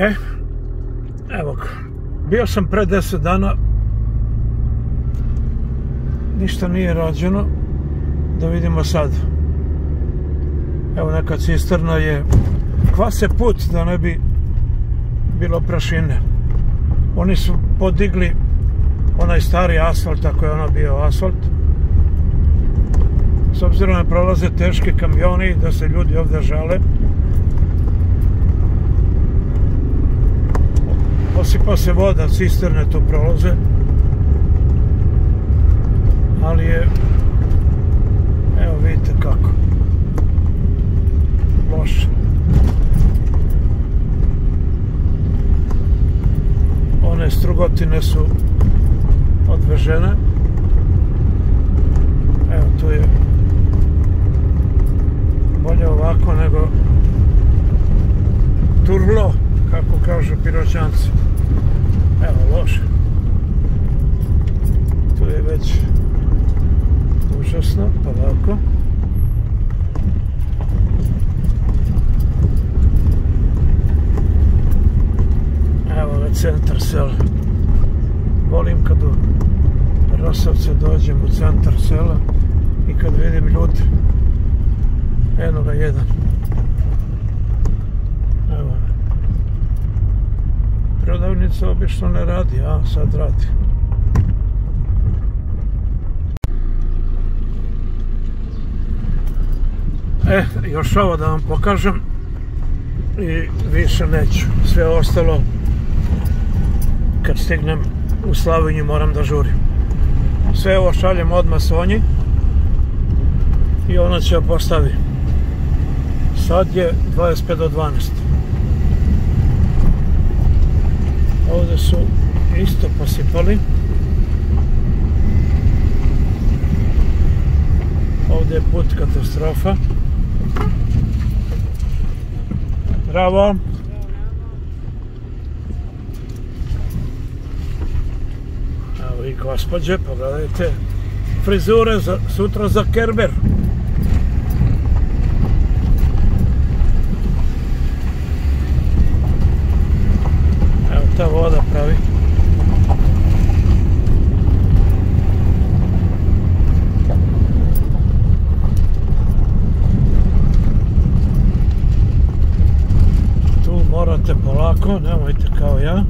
E, evo ga. Bio sam pre deset dana. Ništa nije rađeno. Da vidimo sad. Evo neka cisterna je kvase put da ne bi bilo prašine. Oni su podigli onaj stari asfalt, ako je ono bio asfalt. S obzirom da prolaze teški kamioni, da se ljudi ovdje žale. Osipa se voda, cisterne tu prolaze. Ali je, evo vidite kako. Loše. One strugotine su odvežene. Evo tu je bolje ovako nego turlo, kako kažu piroćanci. Evo, loše. Tu je već užasno, polako. Evo ga centar sela. Volim kad u Rosovce dođem u centar sela i kad vidim ljudi. Eno ga jedan. Evo ga. Prodavnica obično ne radi, a sad radi. E, još ovo da vam pokažem i više neću. Sve ostalo kad stignem u Slavinju moram da žurim. Sve ovo šaljem odmah Sonji i ona će postavi. Sad je 25 do 12. Ovdje su isto posipali. Ovdje je put katastrofa. Bravo. Evo i gospođe, pogledajte. Frizure sutra za Kerber. Evo ta voda pravi. Tu morate polako, nemojte kao ja.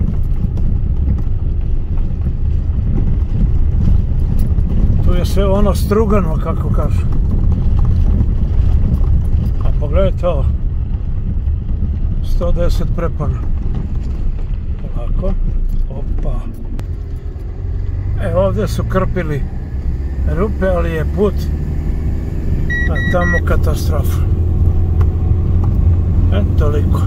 Tu je sve ono strugano, kako kažu. A pogledajte ovo. 110 prepana. Polako. Opa. E, ovdje su krpili rupe, ali je put a tamo katastrofa. E, toliko.